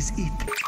This is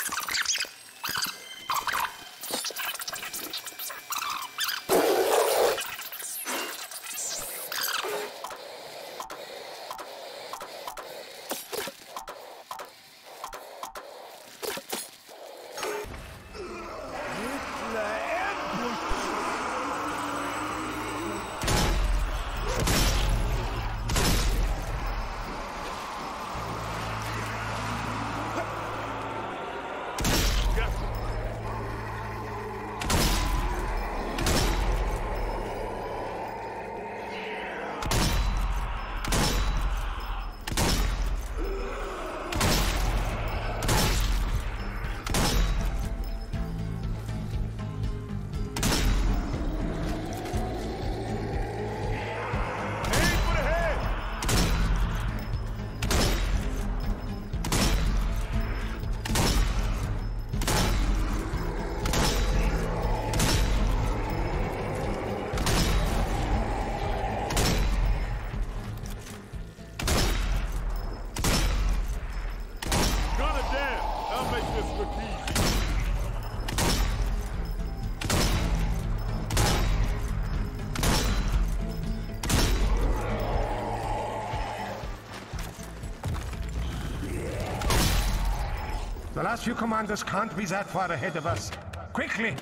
last few commanders can't be that far ahead of us. Quickly!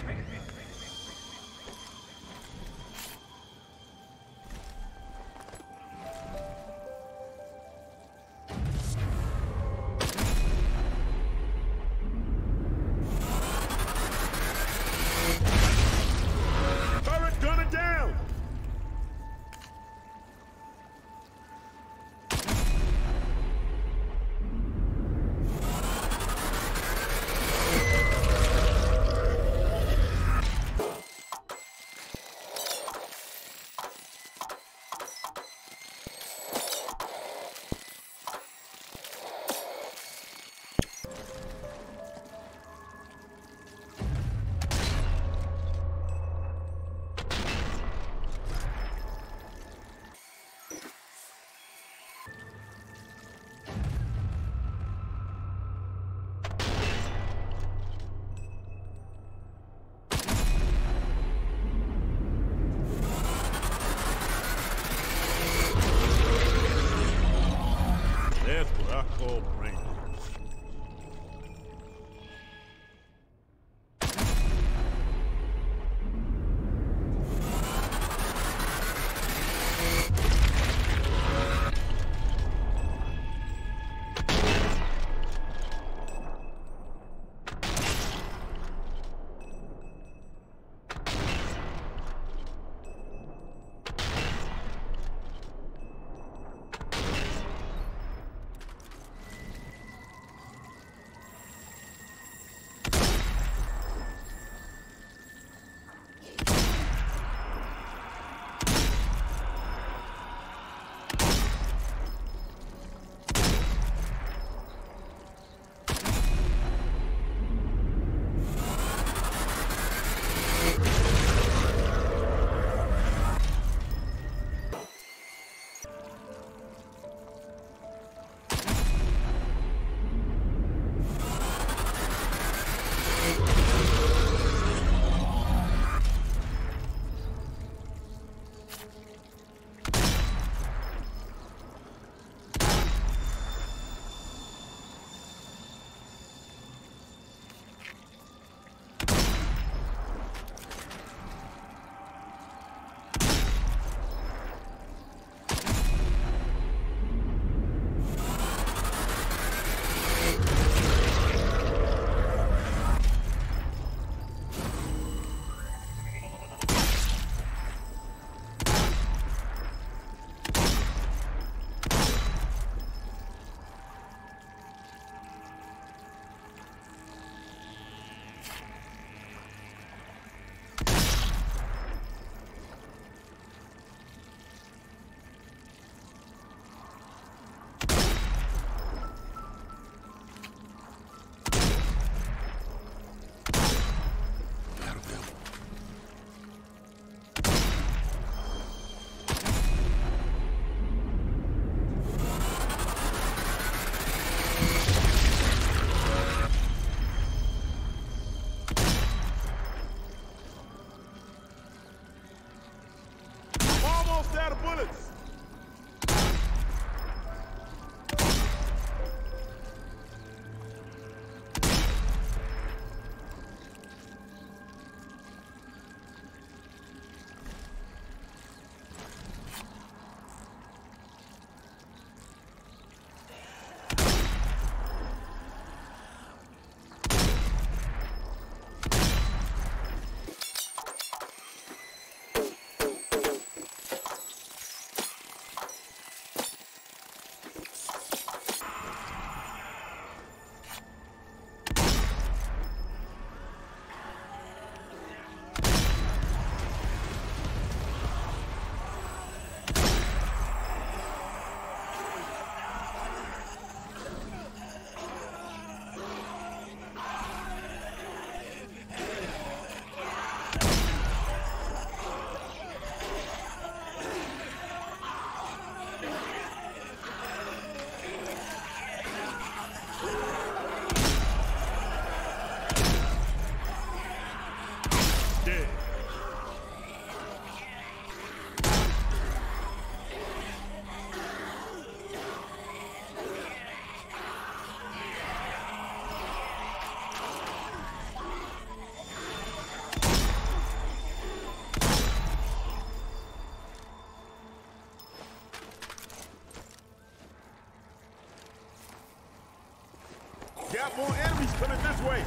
way.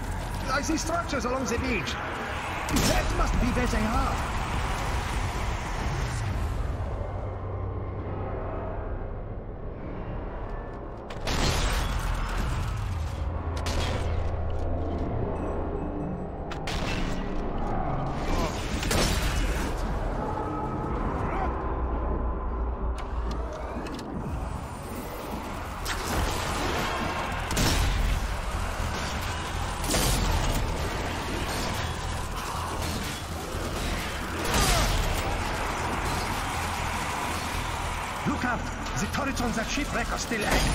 I see structures along the beach. That must be where they are. hostil.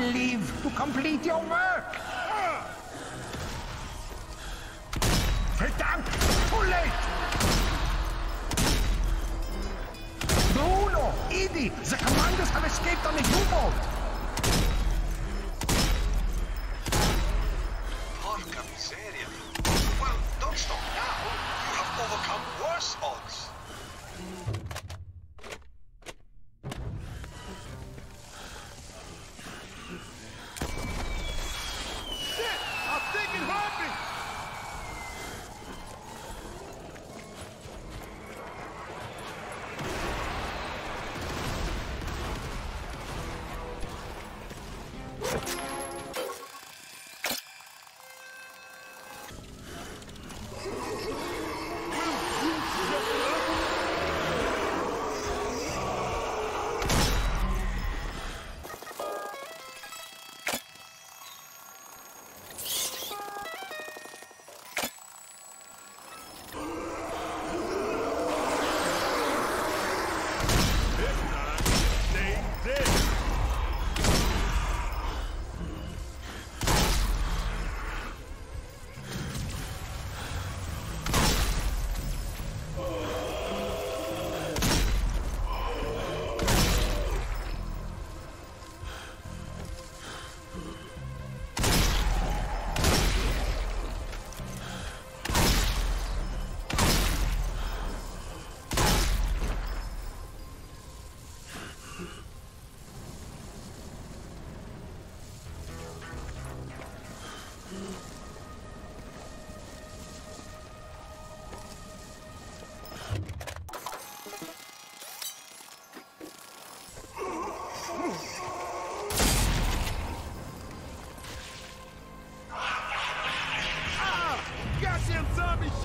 Live to complete your work. Verdammt! Too late! Bruno! Edie! The commanders have escaped on a U-boat! Porca miseria. Well, don't stop now. You have overcome worse odds.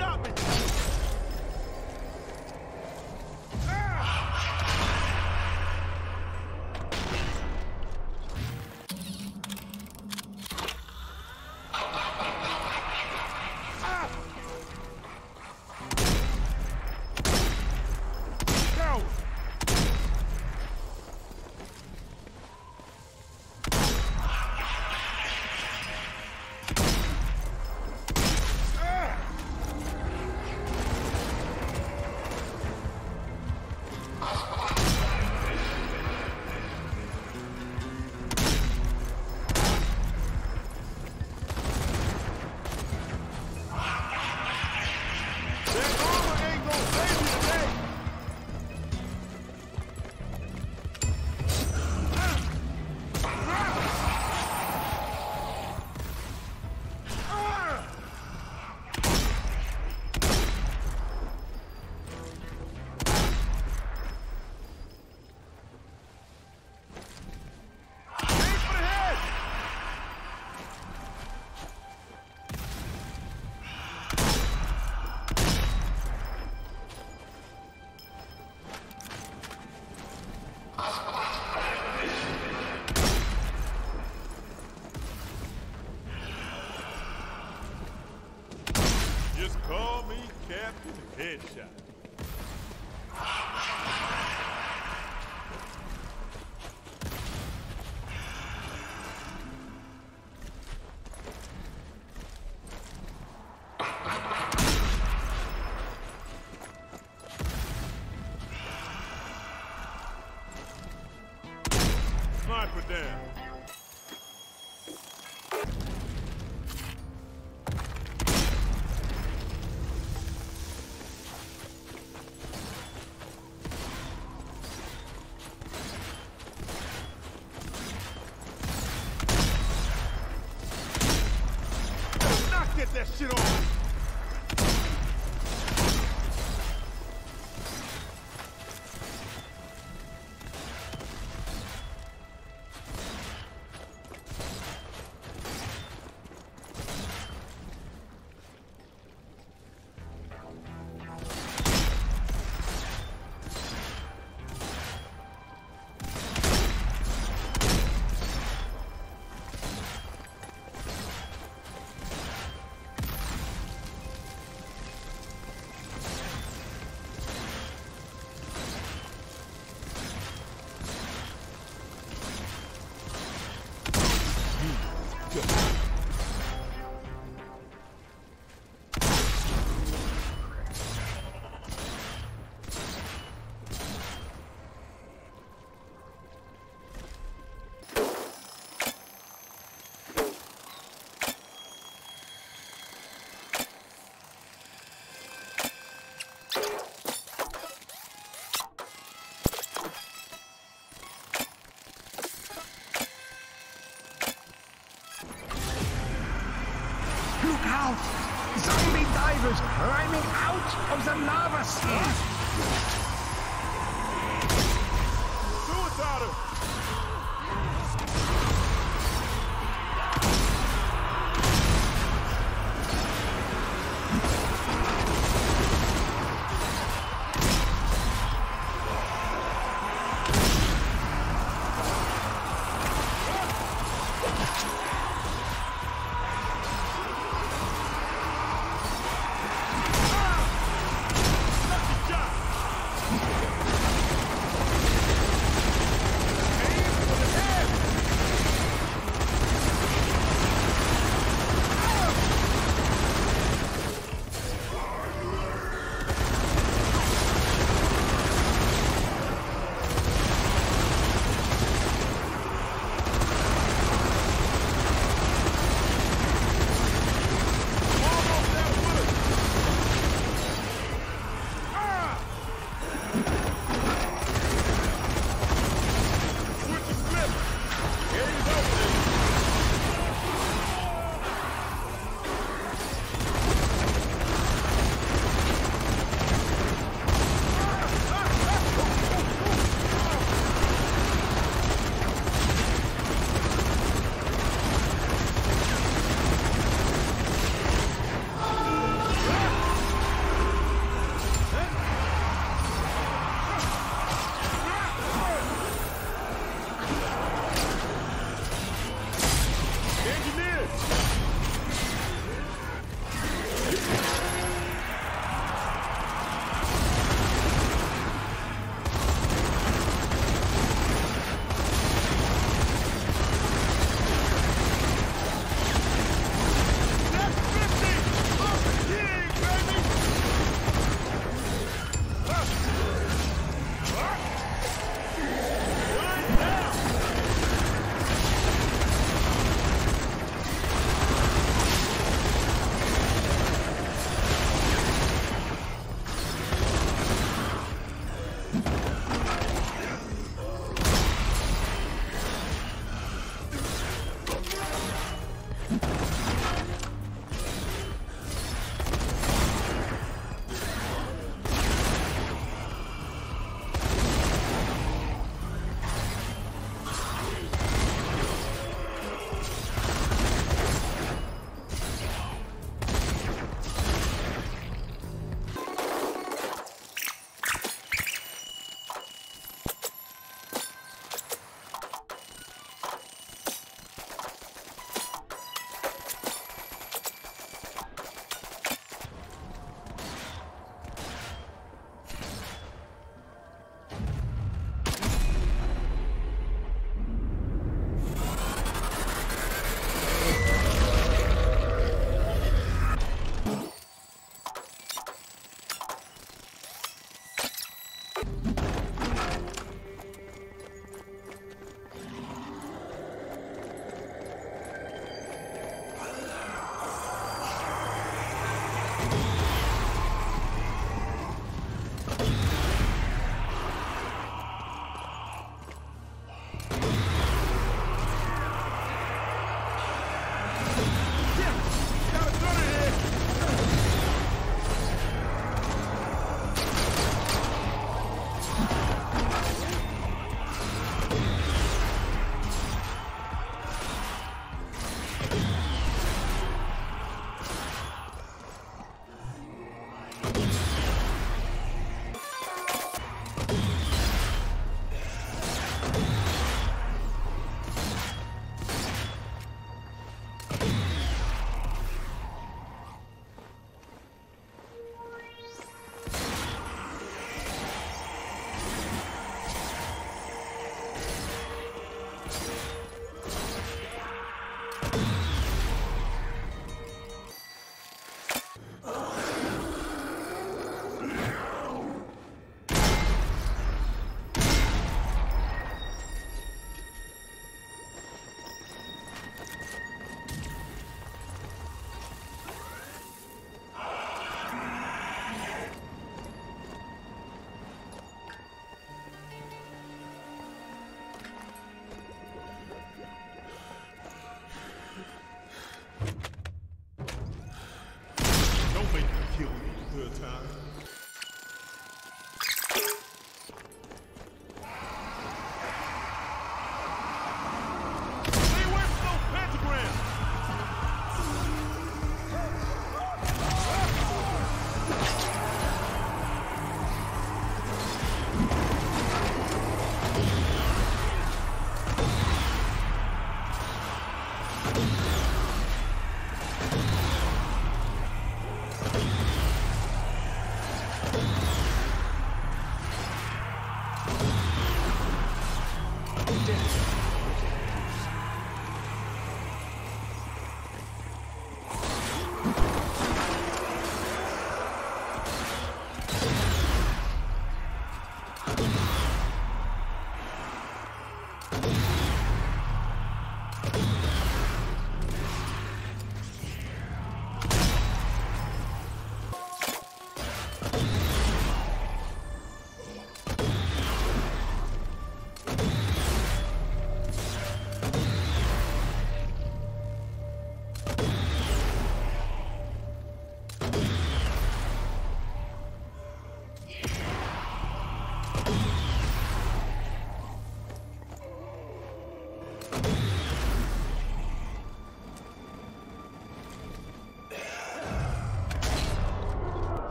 Zombie shot adventurers climbing out of the lava sea.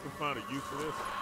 I can find a use for this.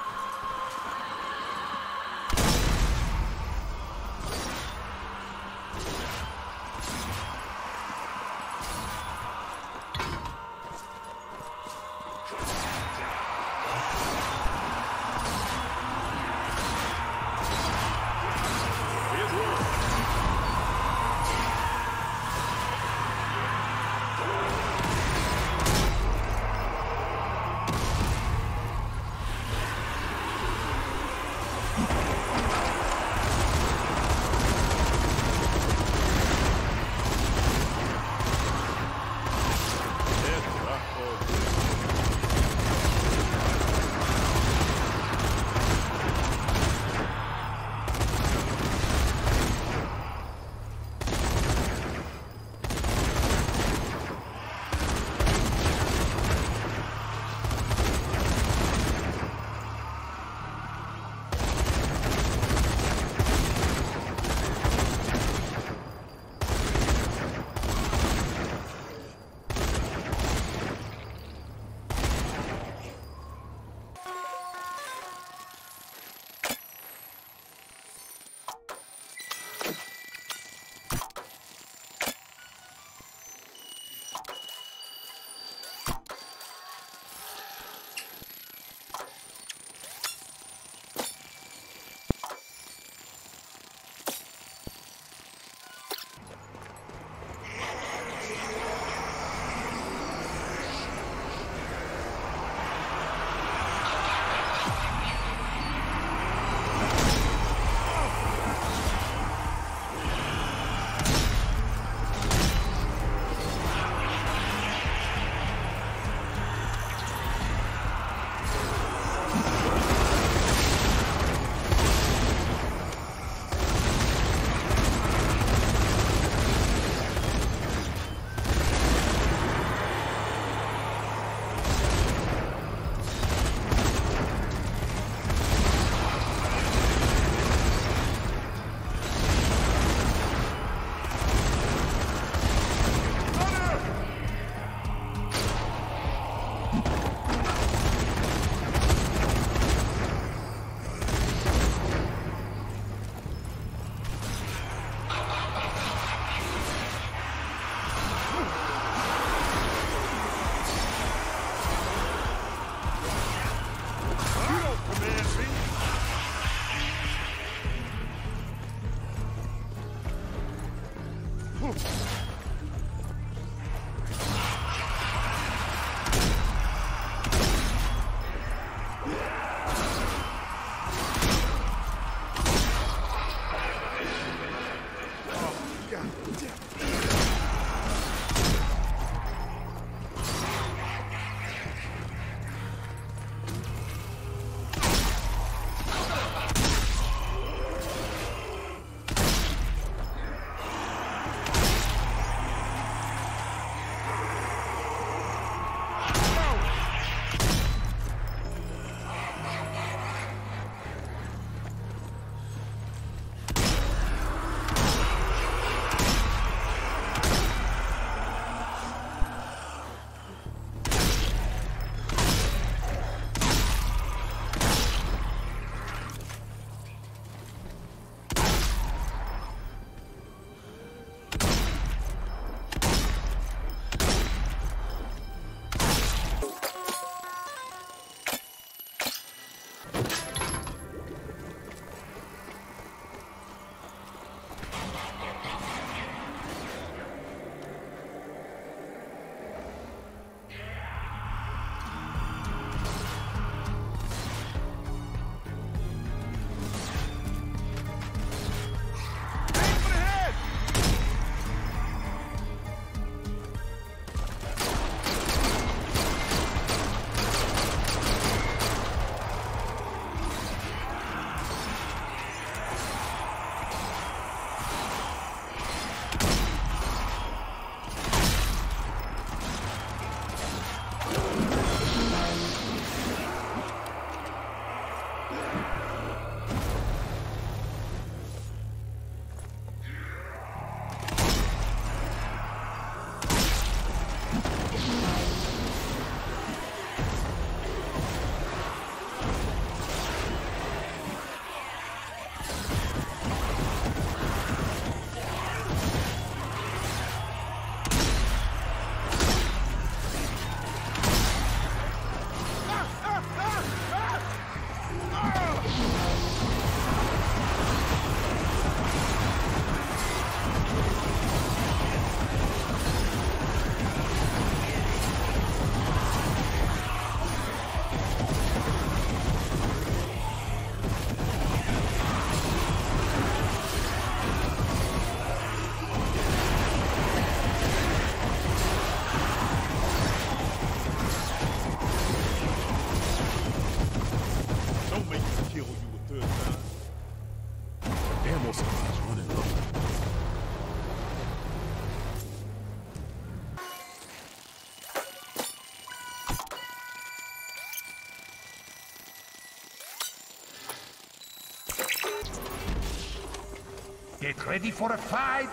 Ready for a fight?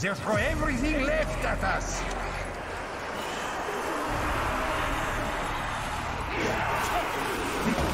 They'll throw everything left at us. Yeah.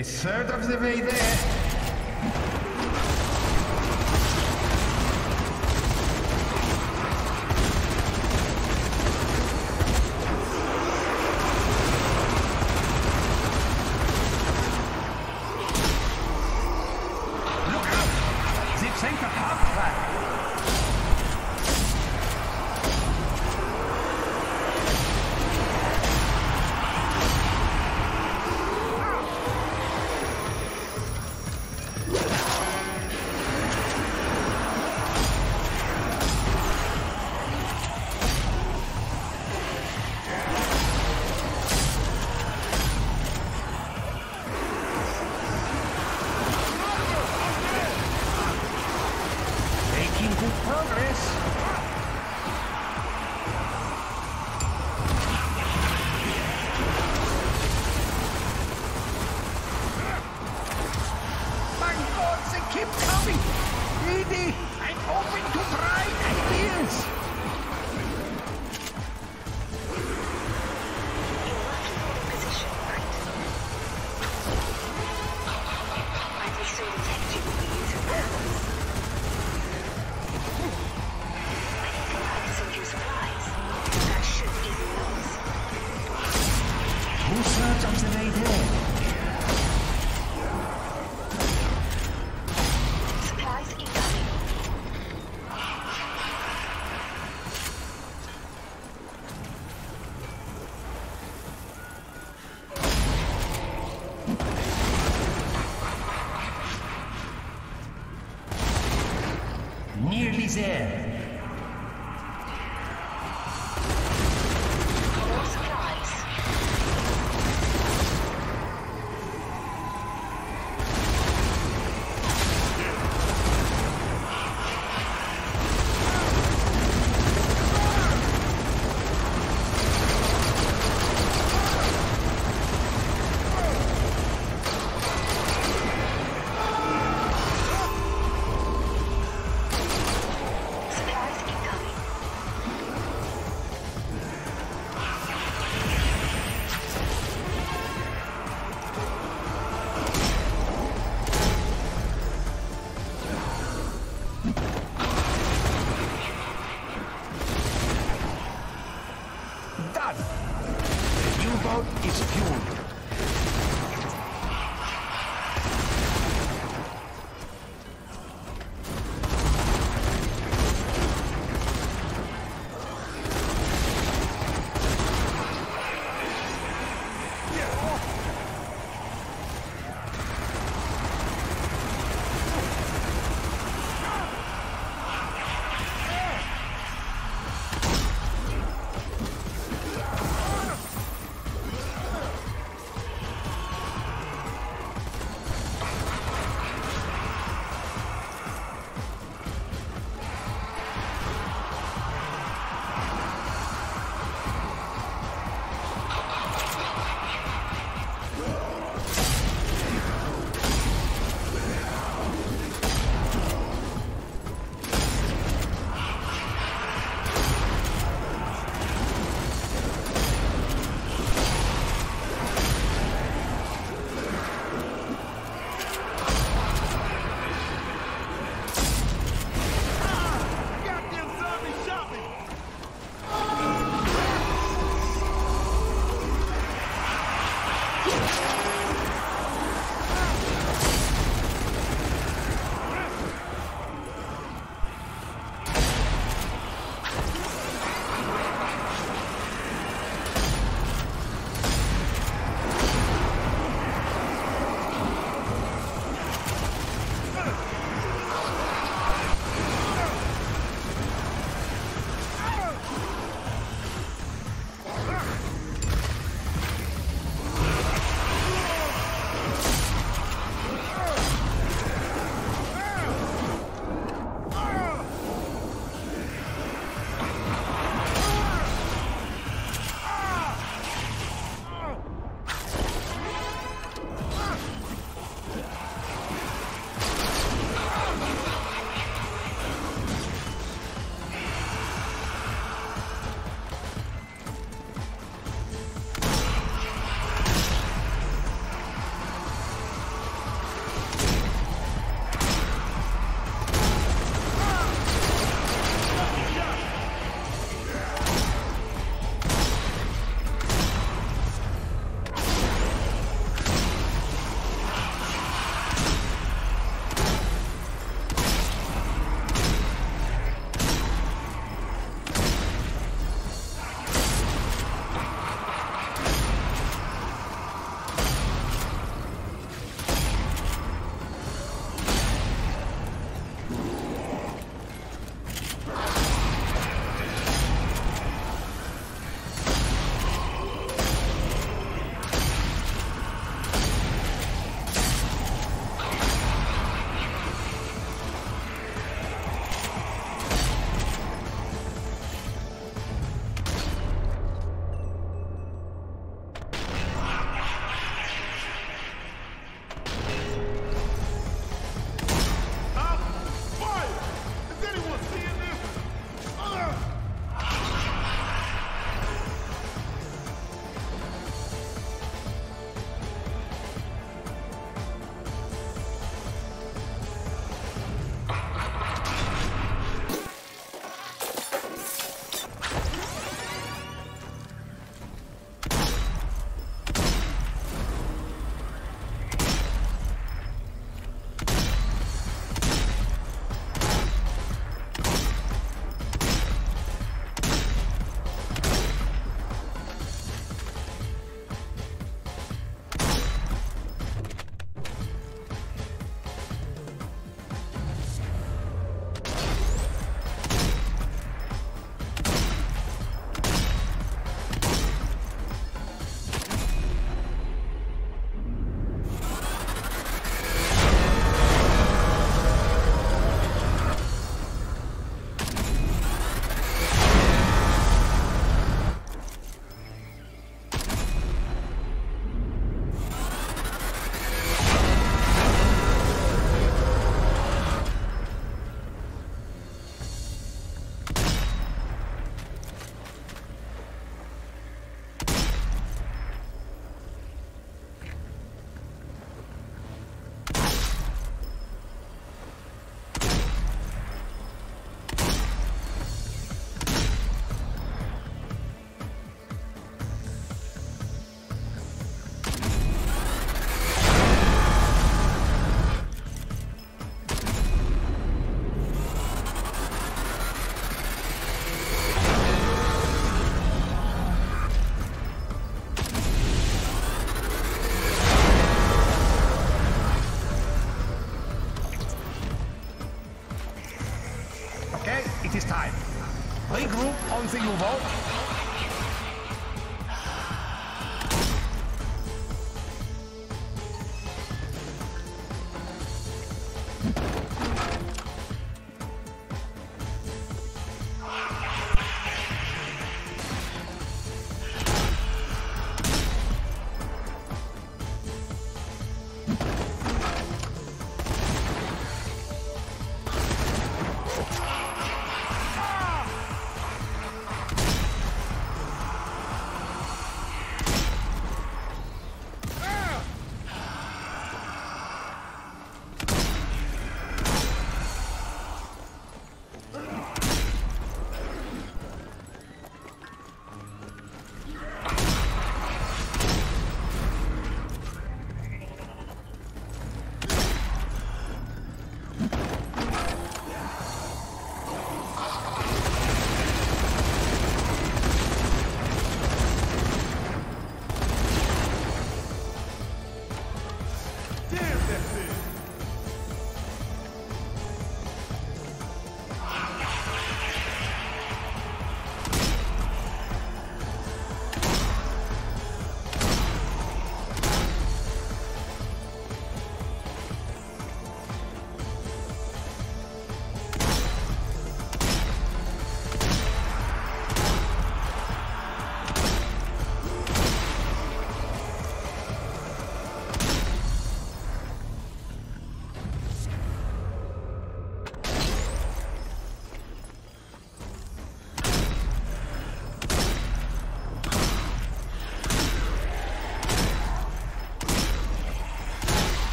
A third of the way there.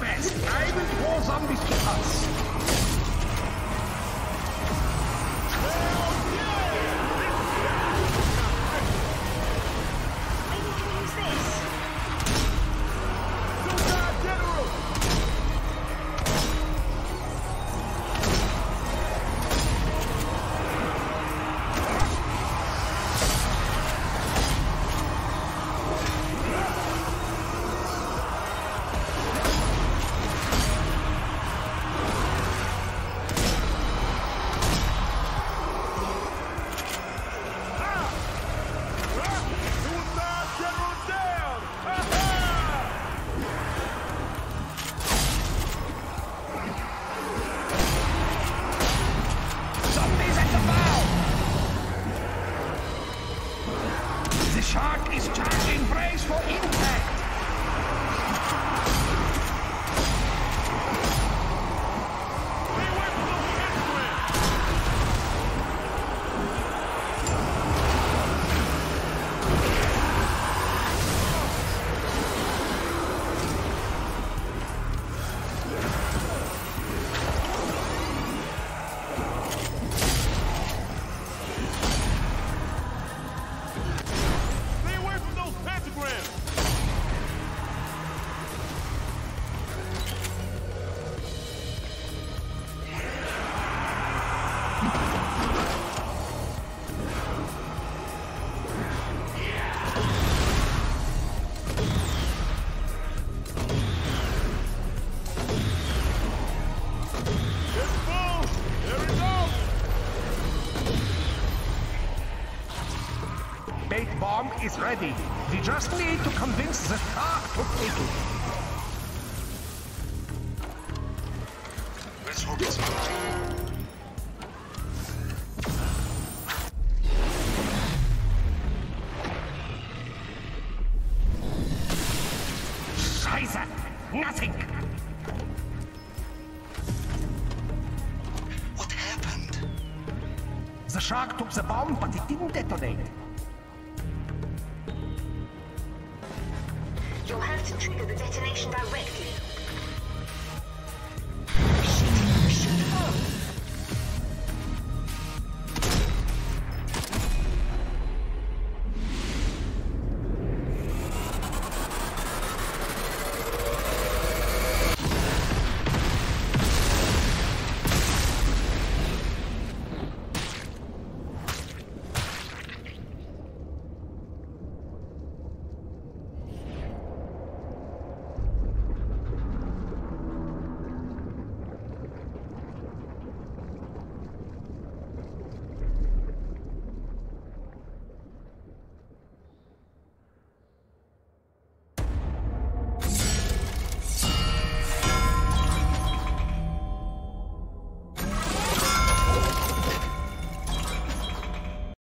I will pour zombies to us. ready. We just need to convince the shark to take it.